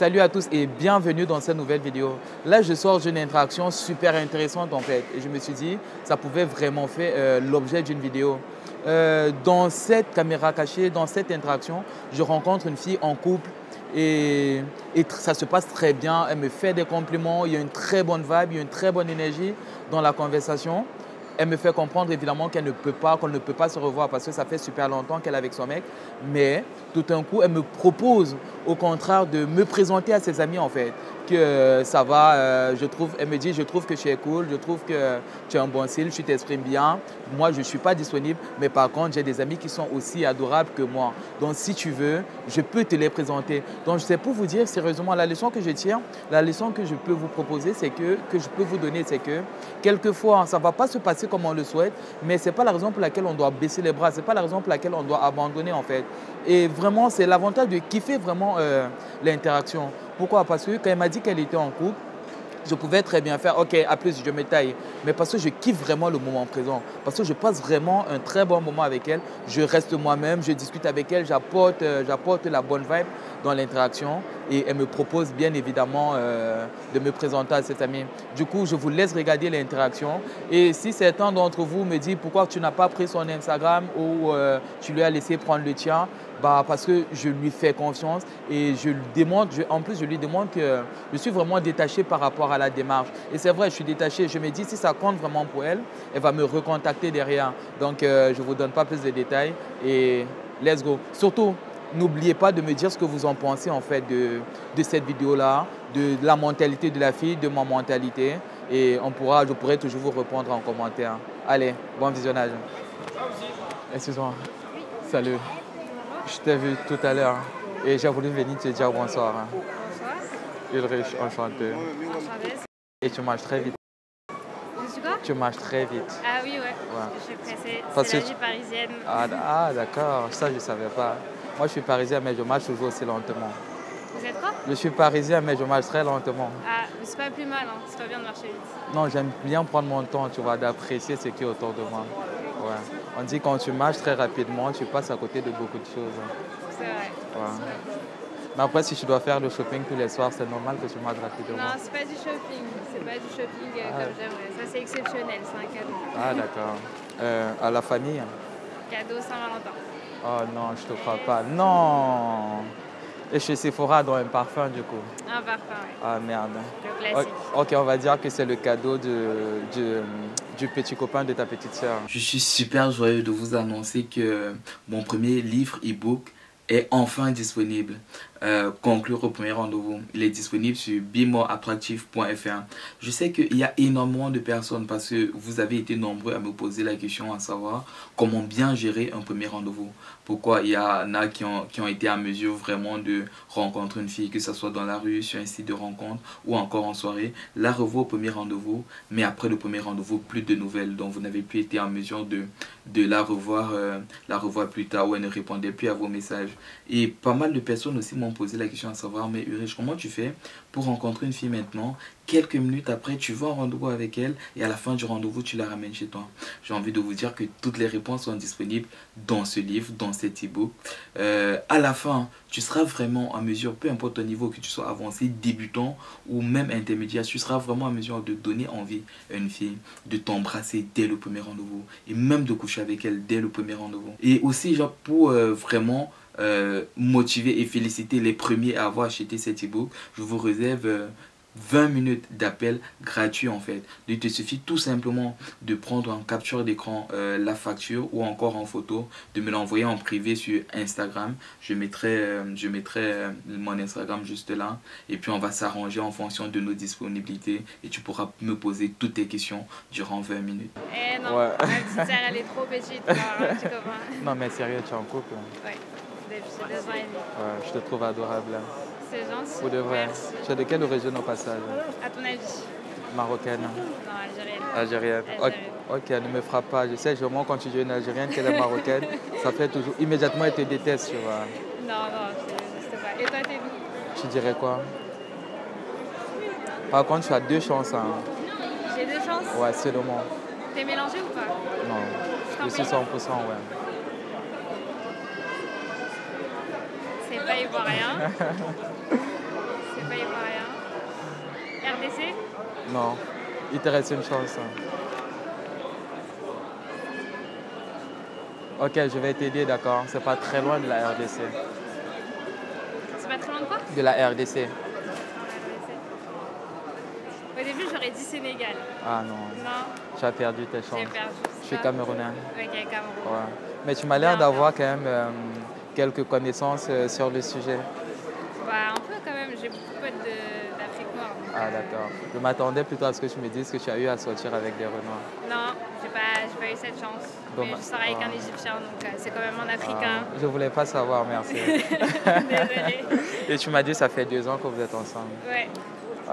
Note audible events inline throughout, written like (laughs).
Salut à tous et bienvenue dans cette nouvelle vidéo. Là, je sors d'une interaction super intéressante en fait. Et je me suis dit, ça pouvait vraiment faire euh, l'objet d'une vidéo. Euh, dans cette caméra cachée, dans cette interaction, je rencontre une fille en couple et, et ça se passe très bien. Elle me fait des compliments, il y a une très bonne vibe, il y a une très bonne énergie dans la conversation elle me fait comprendre évidemment qu'elle ne peut pas, qu'on ne peut pas se revoir parce que ça fait super longtemps qu'elle est avec son mec. Mais tout d'un coup, elle me propose au contraire de me présenter à ses amis en fait. Que ça va, euh, je trouve, elle me dit, je trouve que tu es cool, je trouve que tu as un bon style, tu t'exprimes bien. Moi, je ne suis pas disponible, mais par contre, j'ai des amis qui sont aussi adorables que moi. Donc, si tu veux, je peux te les présenter. Donc, c'est pour vous dire sérieusement, la leçon que je tire, la leçon que je peux vous proposer, c'est que, que je peux vous donner, c'est que quelquefois, ça ne va pas se passer comme on le souhaite, mais ce n'est pas la raison pour laquelle on doit baisser les bras, ce n'est pas la raison pour laquelle on doit abandonner en fait. Et vraiment, c'est l'avantage de kiffer vraiment euh, l'interaction. Pourquoi? Parce que quand elle m'a dit qu'elle était en couple, je pouvais très bien faire, ok, à plus, je me taille. Mais parce que je kiffe vraiment le moment présent. Parce que je passe vraiment un très bon moment avec elle. Je reste moi-même, je discute avec elle, j'apporte, euh, j'apporte la bonne vibe dans l'interaction. Et elle me propose bien évidemment euh, de me présenter à cette amie. Du coup, je vous laisse regarder l'interaction. Et si certains d'entre vous me disent pourquoi tu n'as pas pris son Instagram ou euh, tu lui as laissé prendre le tien, bah, parce que je lui fais confiance et je lui demande, en plus je lui demande que je suis vraiment détaché par rapport à la démarche. Et c'est vrai, je suis détaché. Je me dis si ça compte vraiment pour elle, elle va me recontacter derrière. Donc euh, je ne vous donne pas plus de détails et let's go. Surtout, n'oubliez pas de me dire ce que vous en pensez en fait de, de cette vidéo-là, de, la mentalité de la fille, de ma mentalité. Et on pourra, je pourrai toujours vous répondre en commentaire. Allez, bon visionnage. Excuse-moi. Salut. Je t'ai vu tout à l'heure et j'ai voulu venir te dire bonsoir. Bonsoir. Ulrich, enchanté. Et tu marches très vite. Je suis quoi? Tu marches très vite. Ah oui, ouais. Je suis pressée. Parce C'est la vie parisienne. Ah, ah, d'accord, ça je ne savais pas. Moi je suis parisien mais je marche toujours aussi lentement. Vous êtes quoi? Je suis parisien mais je marche très lentement. Ah, mais c'est pas plus mal, hein. c'est pas bien de marcher vite. Non, j'aime bien prendre mon temps, tu vois, d'apprécier ce qui est autour de moi. Ouais. On dit quand tu marches très rapidement, tu passes à côté de beaucoup de choses. C'est vrai. Ouais. Mais après, si tu dois faire le shopping tous les soirs, c'est normal que tu marches rapidement. Non, c'est pas du shopping. C'est pas du shopping euh, Ah. comme j'aimerais. Ça, c'est exceptionnel. C'est un cadeau. Ah, d'accord. Euh, à la famille Cadeau Saint-Valentin. Oh non, je te crois pas. Non Et chez Sephora, dans un parfum, du coup. Un parfum, ouais. Ah, merde. Le classique. Ok, on va dire que c'est le cadeau de, de- du petit copain de ta petite sœur. Je suis super joyeux de vous annoncer que mon premier livre e-book est enfin disponible. Euh, conclure au premier rendez-vous. Il est disponible sur bemoreattractive.fr. Je sais qu'il y a énormément de personnes parce que vous avez été nombreux à me poser la question à savoir comment bien gérer un premier rendez-vous. Pourquoi il y en a qui ont, qui ont été à mesure vraiment de rencontrer une fille, que ce soit dans la rue, sur un site de rencontre ou encore en soirée, la revoir au premier rendez-vous, mais après le premier rendez-vous, plus de nouvelles. Donc vous n'avez plus été en mesure de, de la revoir euh, la revoir plus tard ou elle ne répondait plus à vos messages. Et pas mal de personnes aussi m'ont posé la question à savoir, mais Ulrich, comment tu fais pour rencontrer une fille maintenant? Quelques minutes après, tu vas en rendez-vous avec elle et à la fin du rendez-vous, tu la ramènes chez toi. J'ai envie de vous dire que toutes les réponses sont disponibles dans ce livre, dans cet e-book. Euh, à la fin, tu seras vraiment en mesure, peu importe ton niveau, que tu sois avancé, débutant ou même intermédiaire, tu seras vraiment en mesure de donner envie à une fille, de t'embrasser dès le premier rendez-vous et même de coucher avec elle dès le premier rendez-vous. Et aussi, genre, pour euh, vraiment euh, motiver et féliciter les premiers à avoir acheté cet e-book, je vous réserve euh, 20 minutes d'appel gratuit en fait. Il te suffit tout simplement de prendre en capture d'écran euh, la facture ou encore en photo, de me l'envoyer en privé sur Instagram. Je mettrai, euh, je mettrai euh, mon Instagram juste là et puis on va s'arranger en fonction de nos disponibilités et tu pourras me poser toutes tes questions durant 20 minutes. Eh non, Ouais. ma petite sœur, elle est trop petite pour avoir un petit (laughs) copain. Non, mais sérieux, tu es en couple Ouais. Depuis deux ans et demi. Ouais, je te trouve adorable. C'est gentil. Pour de vrai. Merci. Tu es de quelle origine au passage À ton avis Marocaine Non, algérienne. Algérienne. Ok, Algérienne. ok, ne me frappe pas. Je sais vraiment quand tu dis une Algérienne qu'elle est marocaine, (laughs) ça fait toujours. Immédiatement, elle te déteste, tu vois. Non, non, c'est juste pas. Et toi, t'es d'où Tu dirais quoi? Par contre, tu as deux chances. Hein. J'ai deux chances. Ouais, seulement. T'es mélangé ou pas? Non. Je Je suis prie. 100%, ouais. (laughs) C'est pas ivoirien. RDC Non. Il te reste une chance. hein. Ok, je vais t'aider, d'accord. C'est pas très loin de la RDC. C'est pas très loin de quoi? De la RDC. Au début, j'aurais dit Sénégal. Ah non, Non, tu as perdu tes j'ai chances. perdu. Je suis camerounais. Ok, Cameroun. Ouais. Mais tu m'as l'air d'avoir quand même euh, quelques connaissances euh, sur le sujet? Bah, un peu quand même, j'ai beaucoup de potes d'Afrique noire. Ah euh, d'accord. Je m'attendais plutôt à ce que tu me dises que tu as eu à sortir avec des renards. Non, j'ai pas, pas eu cette chance. Mais Dommage. je sors avec Ah. un Égyptien, donc euh, c'est quand même un Ah, Africain. je voulais pas savoir, merci. (laughs) Désolée. Et tu m'as dit ça fait deux ans que vous êtes ensemble. Ouais.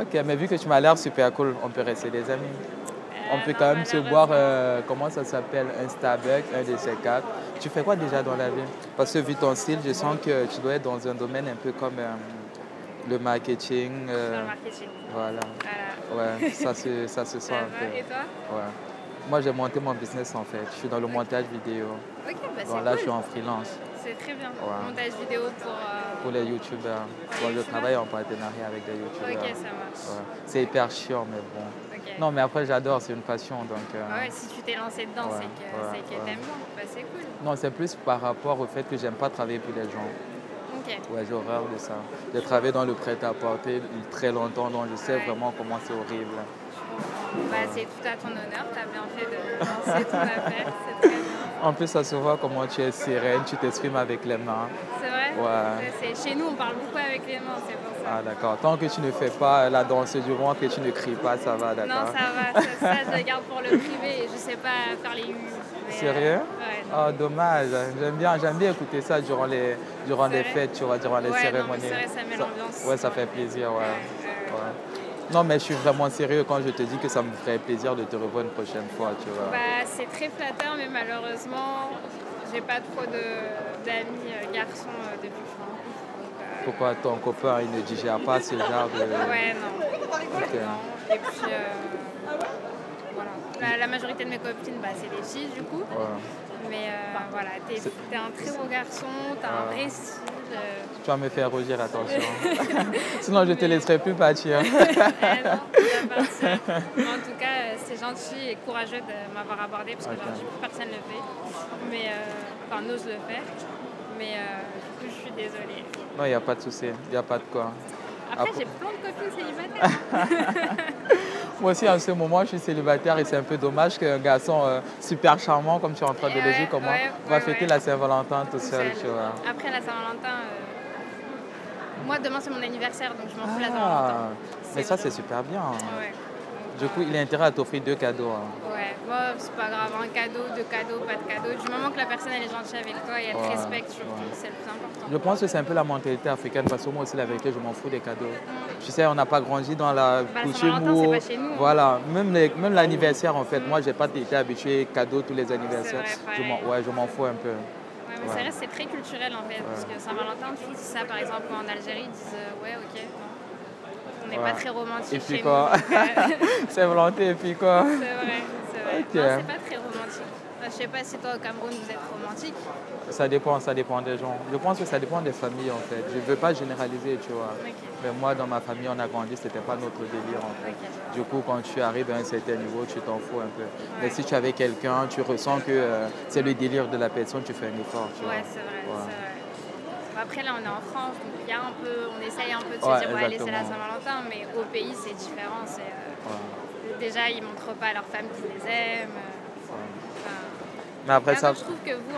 Ok, mais vu que tu m'as l'air super cool, on peut rester des amis. On Euh, peut quand même se boire, euh, comment ça s'appelle, un Starbucks, un de ces quatre. Tu fais quoi déjà dans la vie? Parce que vu ton style, je sens que tu dois être dans un domaine un peu comme euh, le marketing. euh, Dans le marketing. voilà. Voilà. Ouais, ça (laughs) se, ça se sent un peu. Et toi? Ouais. Moi, j'ai monté mon business en fait. Je suis dans le montage vidéo. Ok, bah Donc là, je suis en freelance C'est très bien. Ouais. Montage vidéo pour. euh, pour les youtubeurs. Bon, je travaille en partenariat avec des youtubeurs. Ok, ça marche. Ouais. C'est hyper chiant, mais bon. Non, mais après, j'adore, c'est une passion. Donc, euh, ouais, si tu t'es lancé dedans, Ouais, c'est que, ouais, c'est que t'aimes bien. Bah, c'est cool. Non, c'est plus par rapport au fait que j'aime pas travailler pour les gens. Ouais, j'ai horreur de ça. J'ai travaillé dans le prêt-à-porter très longtemps, donc je sais vraiment comment c'est horrible. Bah, c'est tout à ton honneur. T'as bien fait de lancer ton affaire. C'est très bien. En plus, ça se voit comment tu es sereine, tu t'exprimes avec les mains. C'est Ouais. Chez nous, on parle beaucoup avec les mains, c'est pour ça. Ah, d'accord. Tant que tu ne fais pas la danse du ventre et tu ne cries pas, ça va, non, d'accord. ça va. Ça, ça, je le garde pour le privé. Je sais pas faire les Sérieux euh, Ouais. non. Oh, dommage. J'aime bien, j'aime bien écouter ça durant les, durant les fêtes, tu vois, durant les Ouais, non, mais cérémonies. ça met l'ambiance. Ouais, ça fait plaisir. Ouais. Non, mais je suis vraiment sérieux quand je te dis que ça me ferait plaisir de te revoir une prochaine fois, tu vois. Bah, c'est très flatteur, mais malheureusement, j'ai pas trop de- d'amis euh, garçons euh, depuis que Pourquoi ton copain, il ne digère pas ce genre de... Ouais, non. Non. Et puis, euh, voilà. La, la majorité de mes copines, bah, c'est des filles, du coup. Mais voilà, t'es un très beau garçon, t'as un vrai style. Tu vas me faire rougir, attention. (laughs) Sinon, je te laisserai plus partir. (laughs) eh non, partir. En tout cas, c'est gentil et courageux de m'avoir abordé parce que Ok. aujourd'hui, personne ne le fait. Enfin, n'ose le faire. Mais euh, du coup, je suis désolée. Non, il n'y a pas de souci. Il n'y a pas de quoi. Après, Après- j'ai plein de copines célibataires. (laughs) Moi aussi, en ce moment, je suis célibataire et c'est un peu dommage qu'un garçon euh, super charmant, comme tu es en train de le dire, comment ouais, va ouais, fêter ouais. la Saint-Valentin tout Tout seul, seul. tu vois. Après la Saint-Valentin, euh, moi demain c'est mon anniversaire donc je m'en fous la Ah, Saint-Valentin. mais ça, c'est super bien. Du coup, il a intérêt à t'offrir deux cadeaux. hein. C'est pas grave, un cadeau, deux cadeaux, pas de cadeau. Du moment que la personne elle est gentille avec toi et elle te Ouais, respecte surtout, ouais. c'est le plus important. Je pense que c'est un peu la mentalité africaine parce que moi aussi, la vérité, je m'en fous des cadeaux. Tu sais, on n'a pas grandi dans la Bah, coutume où. pas chez nous, hein. Voilà, même, les- même l'anniversaire, en fait, moi, j'ai pas été habitué cadeau tous les anniversaires. vrai, je m'en, ouais, je m'en fous un peu. Ouais, mais c'est vrai, c'est très culturel en fait, parce que Saint-Valentin, tu dis ça par exemple en Algérie, ils disent euh, ouais, ok, non. On n'est Ouais. pas très romantique Et puis quoi? C'est volonté (laughs) et puis quoi? C'est vrai, c'est vrai. Ok. Non, c'est pas très romantique. Je sais pas si toi au Cameroun vous êtes romantique. Ça dépend, ça dépend des gens. Je pense que ça dépend des familles en fait. Je ne veux pas généraliser, tu vois. Mais moi, dans ma famille, on a grandi, c'était pas notre délire en fait. Du coup, quand tu arrives à un certain niveau, tu t'en fous un peu. Mais si tu es avec quelqu'un, tu ressens que euh, c'est le délire de la personne, tu fais un effort, tu Ouais, vois. c'est vrai, Ouais. Après, là, on est en France, donc il y a un peu, on essaye un peu de se dire, ouais, c'est la. Saint-Valentin, mais au pays, c'est différent. c'est, euh, déjà, ils montrent pas à leur femme qu'ils les aiment. euh, enfin, Mais après ça, je trouve que vous,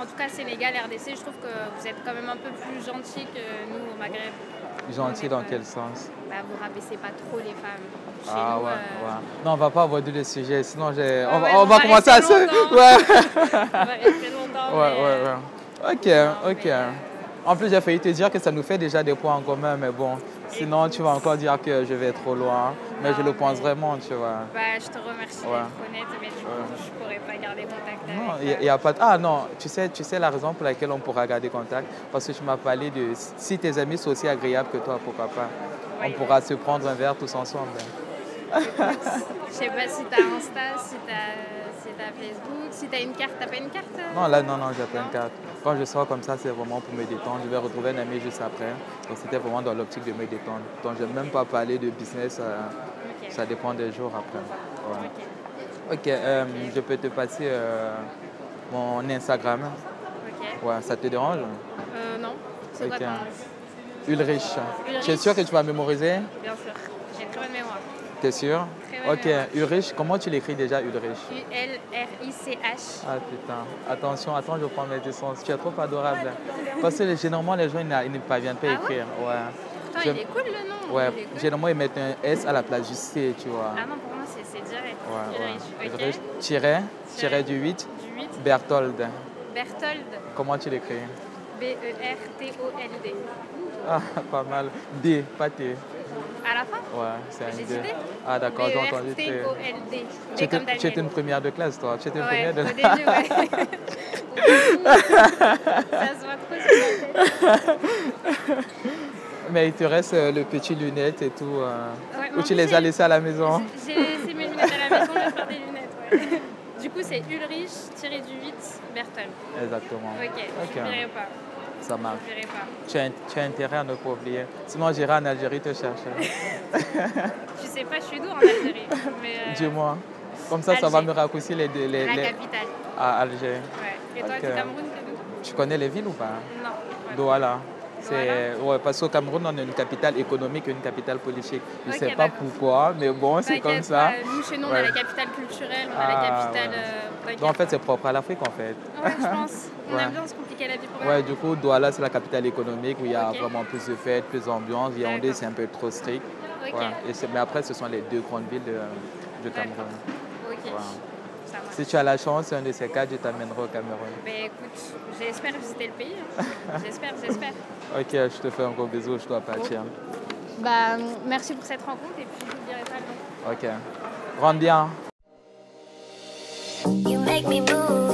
en, tout cas Sénégal, RDC, je trouve que vous êtes quand même un peu plus gentil que nous au Maghreb. gentil dans quel sens? Bah, vous rabaissez pas trop les femmes. Chez Ah nous, ouais, euh, ouais. Non, on va pas aborder le sujet, sinon j'ai... on, va- ouais, on on va va commencer à se... Ouais. (laughs) on va (laughs) rester longtemps. Ouais, mais, ouais, euh, ouais. Ok, ok. mais, En plus, j'ai failli te dire que ça nous fait déjà des points en commun, mais bon, sinon tu vas encore dire que je vais trop loin. Mais je Non, le pense mais- vraiment, tu vois. Bah, je te remercie Ouais. d'être honnête, mais du coup, Ouais. je pourrais pas garder contact Non, avec il euh, n'y a, pas de... Ah non, tu sais, tu sais la raison pour laquelle on pourra garder contact Parce que tu m'as parlé de... Si tes amis sont aussi agréables que toi, pourquoi pas On pourra se prendre un verre tous ensemble. Je sais pas si t'as Insta, si t'as si t'as Facebook, si t'as une carte, t'as pas une carte euh Non, là, non, non, j'ai pas une carte. Quand je sors comme ça, c'est vraiment pour me détendre. Je vais retrouver un ami juste après. Donc, c'était vraiment dans l'optique de me détendre. Donc, je n'ai même pas parlé de business. euh, ça dépend des jours après. Ouais. Ok. Euh, je peux te passer euh, mon Instagram. Ok. Ouais, ça te dérange? Euh, non. C'est quoi Ok. ton Ulrich. Ulrich. Tu es sûr que tu vas mémoriser? Bien sûr. Très bonne mémoire. T'es sûr Ok. Ulrich, comment tu l'écris déjà Ulrich U-L-R-I-C-H. Ah putain, attention, attends, je prends mes essences. Tu es trop adorable. Parce que généralement, les gens ils ne parviennent pas à Ah ouais écrire. Ouais. Pourtant, il est cool le nom. Ouais, il est cool. généralement, ils mettent un S à la place du C, tu vois. Ah non, pour moi, c'est direct. Ouais, ouais. Ulrich. Tiret, tiret Tiret. du 8, Du 8. Berthold. Berthold. Comment tu l'écris B-E-R-T-O-L-D. Ah, pas mal. D, pas T. À la fin Ouais, c'est un D Ah d'accord, j'ai entendu. B-E-R-T-O-L-D. Tu étais, tu étais une première de classe, toi. Tu étais une Ouais, première de (laughs) ouais. Ça se voit trop sur la tête. Mais il te reste euh, le petit lunette et tout. euh, Ouais, Ou tu les as laissées à la maison J'ai laissé mes lunettes à la maison, je vais faire des lunettes. Ouais. Du coup, c'est Ulrich tiré du 8 Berthold. Exactement. Ok, je ne pas. Ça marche. Je verrai pas. Tu as, tu as intérêt à ne pas oublier. Sinon, j'irai en Algérie te chercher. (laughs) Je sais pas, je suis d'où en Algérie euh, Dis-moi. Comme ça, ça va me raccourcir les, les, les- La les- capitale. à Alger. Ouais. Et toi, Ok. tu Cameroun, d'où? Tu connais les villes ou pas? Non. Douala. C'est ouais, parce qu'au Cameroun, on a une capitale économique et une capitale politique. Je ne sais pas d'accord. pourquoi, mais bon, c'est comme T'inquiète ça. pas, Nous, chez nous, on a Ouais. la capitale culturelle, on a Ah, la capitale. ouais. euh, t'inquiète Donc, en fait, pas. c'est propre à l'Afrique, en fait. Ouais, je pense. On Ouais. aime bien se compliquer la vie pour Ouais, du coup, Douala, c'est la capitale économique où il y a vraiment plus de fêtes, plus d'ambiance. Yaoundé, c'est un peu trop strict. Ouais. Et mais après, ce sont les deux grandes villes de, de. Cameroun. Ça. Si tu as la chance, un de ces quatre, je t'amènerai au Cameroun. Ben écoute, j'espère visiter le pays. hein. (laughs) j'espère, j'espère. Ok, je te fais un gros bisou, je dois partir. Bah, merci pour cette rencontre et puis je n'oublierai pas le nom. Ok. Rentre bien. You make me move.